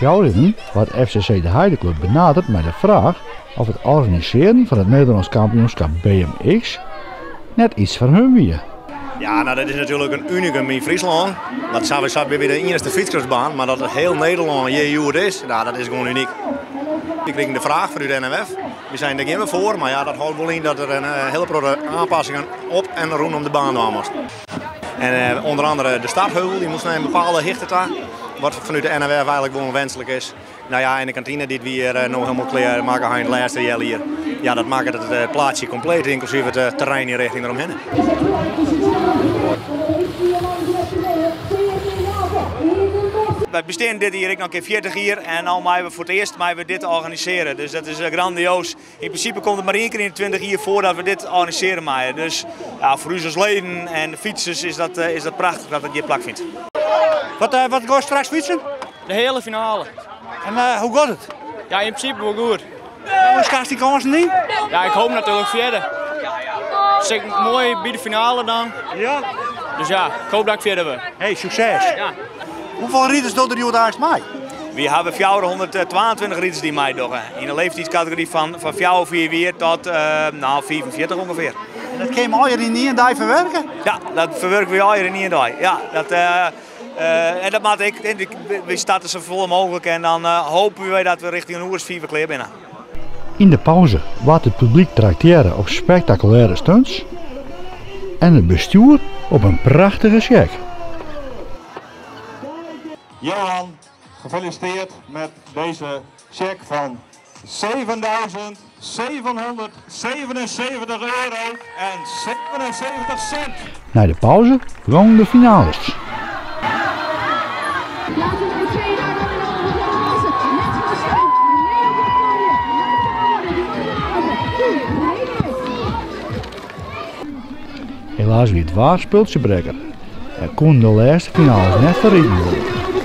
februari wordt FCC de Heideclub benaderd met de vraag of het organiseren van het Nederlands kampioenschap BMX net iets voor hun weer. Ja, nou dat is natuurlijk een unicum in Friesland. Dat zou we weer de eerste fietskersbaan, maar dat het heel Nederland het is, nou, dat is gewoon uniek. Ik kreeg de vraag voor de NMF. We zijn er geen voor, maar ja, dat houdt wel in dat er een uh, hele grote aanpassingen op en rondom de baan aan moest. En uh, onder andere de startheuvel, die moest naar een bepaalde hichte wat vanuit de NMF eigenlijk wel wenselijk is. Nou ja, en de kantine die weer uh, nog helemaal klaar maken in het laatste hier. Ja, dat maakt het uh, plaatsje compleet, inclusief het uh, terrein in richting eromheen. We bestaan dit hier ik nog een keer 40 hier en al mij we voor het eerst maar we dit organiseren. Dus dat is grandioos. In principe komt het maar één keer in de 20 jaar voordat we dit organiseren maaien. Dus ja, voor u als leden en fietsers is dat, is dat prachtig dat het hier plak vindt. Wat, uh, wat ga je straks fietsen? De hele finale. En uh, hoe gaat het? Ja, in principe wel goed. Hoe schaast die kansen niet? Ja, ik hoop natuurlijk verder. Zeker mooi bij de finale dan. Ja. Dus ja, ik hoop dat ik verder ben. Hey, succes. Ja. Hoeveel rieders doen er nu het mee? We hebben 422 rieders die mij doen. In de leeftijdscategorie van, van 4 tot uh, nou, 44 ongeveer. En dat kun je al in één dag verwerken? Ja, dat verwerken we al in één dag. Ja, dat, uh, uh, en dat maakt ik, we starten zo vol mogelijk en dan uh, hopen we dat we richting een oers 4 klaar binnen. In de pauze wat het publiek trakteren op spectaculaire stunts en het bestuur op een prachtige check. Johan, gefeliciteerd met deze check van 7.777 euro en 77 cent. Na de pauze gewoon de finales. Helaas wie het waar speelt ze brekker. Er kon de laatste finales net verrieden worden.